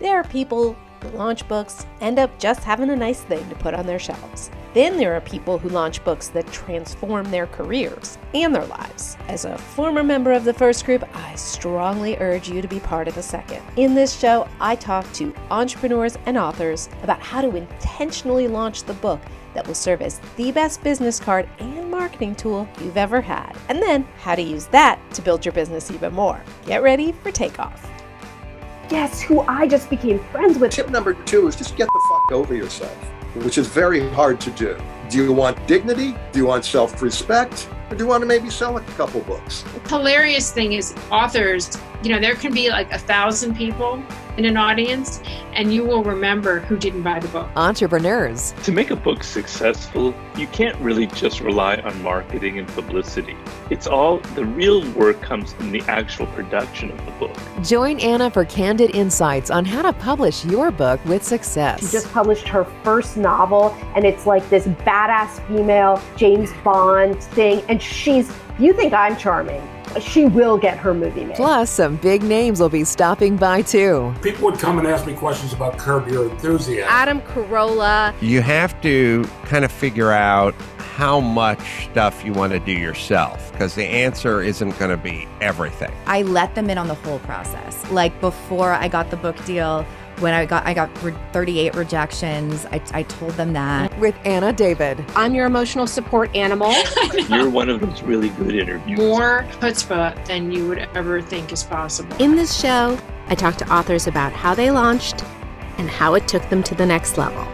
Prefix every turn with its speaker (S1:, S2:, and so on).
S1: There are people who launch books end up just having a nice thing to put on their shelves. Then there are people who launch books that transform their careers and their lives. As a former member of the first group, I strongly urge you to be part of the second. In this show, I talk to entrepreneurs and authors about how to intentionally launch the book that will serve as the best business card and marketing tool you've ever had, and then how to use that to build your business even more. Get ready for takeoff.
S2: Guess who I just became friends with?
S3: Tip number two is just get the fuck over yourself, which is very hard to do. Do you want dignity? Do you want self respect? Or do you want to maybe sell a couple books?
S4: hilarious thing is authors you know there can be like a thousand people in an audience and you will remember who didn't buy the book
S5: Entrepreneurs,
S6: To make a book successful, you can't really just rely on marketing and publicity. It's all the real work comes in the actual production of the book.
S5: join Anna for candid insights on how to publish your book with success.
S2: She just published her first novel, and it's like this badass female James Bond thing. And she's, you think I'm charming? She will get her movie made.
S5: Plus, some big names will be stopping by too.
S7: People would come and ask me questions about Curb Your Enthusiasm.
S8: Adam Carolla.
S9: You have to kind of figure out how much stuff you want to do yourself because the answer isn't going to be everything.
S8: I let them in on the whole process. Like before I got the book deal, when I got I got 38 rejections, I, I told them that.
S5: With Anna David.
S2: I'm your emotional support animal.
S6: You're one of those really good interviewers.
S4: more chutzpah than you would ever think is possible
S10: In this show, I talk to authors about how they launched and how it took them to the next level.